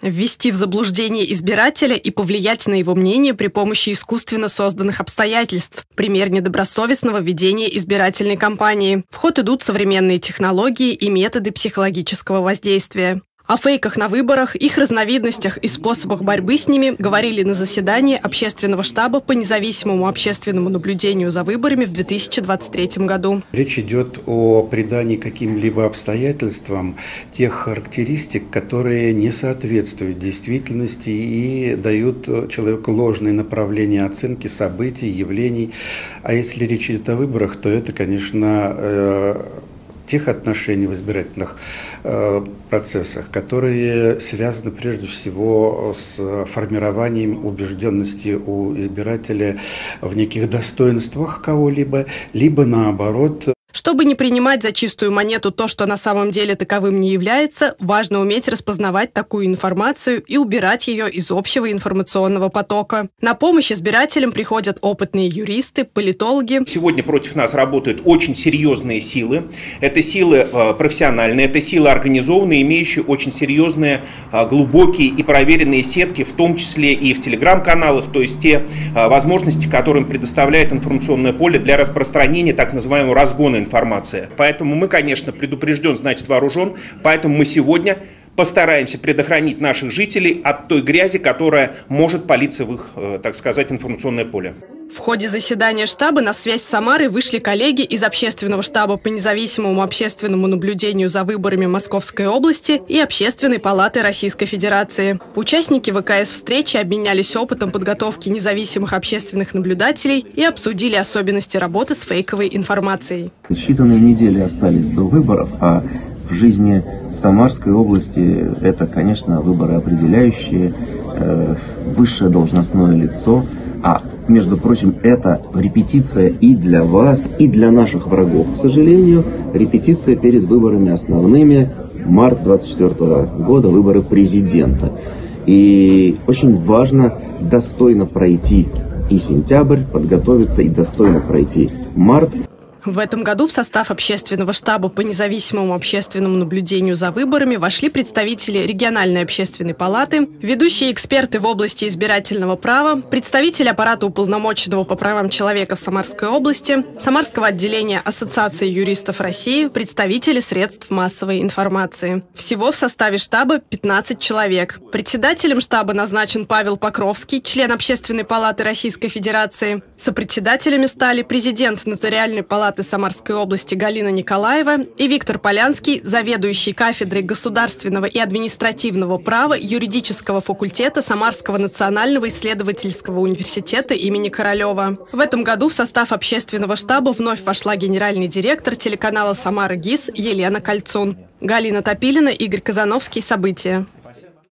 Ввести в заблуждение избирателя и повлиять на его мнение при помощи искусственно созданных обстоятельств. Пример недобросовестного ведения избирательной кампании. В ход идут современные технологии и методы психологического воздействия. О фейках на выборах, их разновидностях и способах борьбы с ними говорили на заседании Общественного штаба по независимому общественному наблюдению за выборами в 2023 году. Речь идет о придании каким-либо обстоятельствам тех характеристик, которые не соответствуют действительности и дают человеку ложные направления оценки событий, явлений. А если речь идет о выборах, то это, конечно, э, тех отношений в избирательных э, процессах, которые связаны прежде всего с формированием убежденности у избирателя в неких достоинствах кого-либо, либо наоборот чтобы не принимать за чистую монету то, что на самом деле таковым не является, важно уметь распознавать такую информацию и убирать ее из общего информационного потока. На помощь избирателям приходят опытные юристы, политологи. Сегодня против нас работают очень серьезные силы. Это силы э, профессиональные, это силы организованные, имеющие очень серьезные, э, глубокие и проверенные сетки, в том числе и в телеграм-каналах, то есть те э, возможности, которые предоставляет информационное поле для распространения так называемого разгона информации информация. Поэтому мы, конечно, предупрежден, значит вооружен. Поэтому мы сегодня постараемся предохранить наших жителей от той грязи, которая может палиться в их, э, так сказать, информационное поле. В ходе заседания штаба на связь с Самарой вышли коллеги из Общественного штаба по независимому общественному наблюдению за выборами Московской области и Общественной палаты Российской Федерации. Участники ВКС встречи обменялись опытом подготовки независимых общественных наблюдателей и обсудили особенности работы с фейковой информацией. Считанные недели остались до выборов, а в жизни Самарской области это, конечно, выборы определяющие, э, высшее должностное лицо, а между прочим, это репетиция и для вас, и для наших врагов. К сожалению, репетиция перед выборами основными март 24 года, выборы президента. И очень важно достойно пройти и сентябрь, подготовиться и достойно пройти март. В этом году в состав общественного штаба по независимому общественному наблюдению за выборами вошли представители региональной общественной палаты, ведущие эксперты в области избирательного права, представители аппарата уполномоченного по правам человека в Самарской области, Самарского отделения Ассоциации юристов России, представители средств массовой информации. Всего в составе штаба 15 человек. Председателем штаба назначен Павел Покровский, член Общественной палаты Российской Федерации. Сопредседателями стали президент Нотариальной палаты палаты Самарской области Галина Николаева и Виктор Полянский, заведующий кафедрой государственного и административного права юридического факультета Самарского национального исследовательского университета имени Королева. В этом году в состав общественного штаба вновь вошла генеральный директор телеканала «Самара ГИС» Елена Кольцун. Галина Топилина, Игорь Казановский. События.